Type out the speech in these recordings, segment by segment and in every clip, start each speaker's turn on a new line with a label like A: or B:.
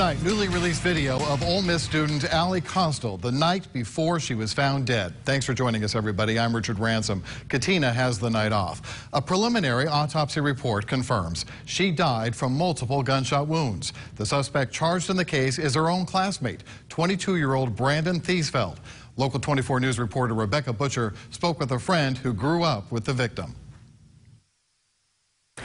A: Tonight, newly released video of Ole Miss student Ally Kostial the night before she was found dead. Thanks for joining us, everybody. I'm Richard Ransom. Katina has the night off. A preliminary autopsy report confirms she died from multiple gunshot wounds. The suspect charged in the case is her own classmate, 22-year-old Brandon Theesfeld. Local 24 News reporter Rebecca Butcher spoke with a friend who grew up with the victim.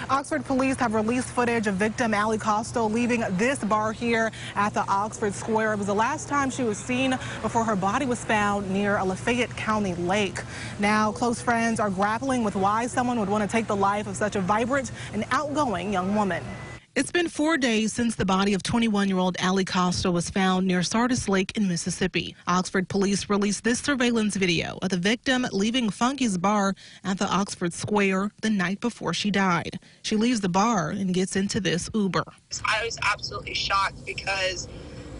B: Oxford police have released footage of victim Ally Kostial leaving this bar here at the Oxford Square. It was the last time she was seen before her body was found near a Lafayette County lake. Now, close friends are grappling with why someone would want to take the life of such a vibrant and outgoing young woman. It's been four days since the body of 21-year-old Ally Kostial was found near Sardis Lake in Mississippi. Oxford police released this surveillance video of the victim leaving Funky's bar at the Oxford Square the night before she died. She leaves the bar and gets into this Uber.
C: I was absolutely shocked because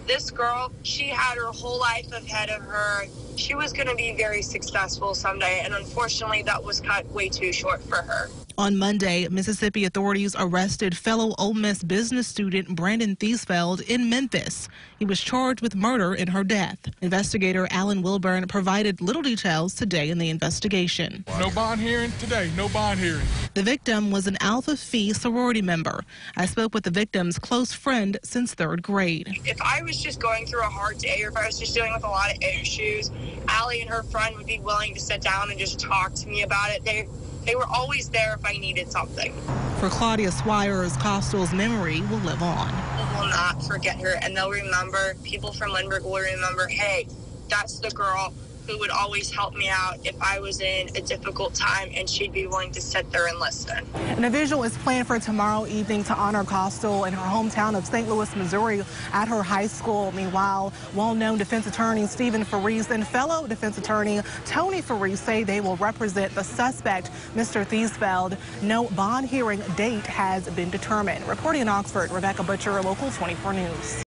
C: this girl, she had her whole life ahead of her. She was going to be very successful someday, and unfortunately, that was cut way too short for her.
B: On Monday, Mississippi authorities arrested fellow Ole Miss business student Brandon Theesfeld in Memphis. He was charged with murder in her death. Investigator Alan Wilburn provided little details today in the investigation.
D: No bond hearing today, no bond hearing.
B: The victim was an Alpha Phi sorority member. I spoke with the victim's close friend since third grade.
C: If I was just going through a hard day or if I was just dealing with a lot of issues, Ally and her friend would be willing to sit down and just talk to me about it. They they were always there if I needed something.
B: For Claudia Swires, Kostial's memory will live on.
C: People will not forget her, and they'll remember, people from Lindbergh will remember, hey, that's the girl who would always help me out if I was in a difficult time, and she'd be willing to sit there and listen.
B: And a visual is planned for tomorrow evening to honor Kostial in her hometown of St. Louis, Missouri at her high school. Meanwhile, well-known defense attorney Stephen Farese and fellow defense attorney Tony Farese say they will represent the suspect, Mr. Theesfeld. No bond hearing date has been determined. Reporting in Oxford, Rebecca Butcher, Local 24 News.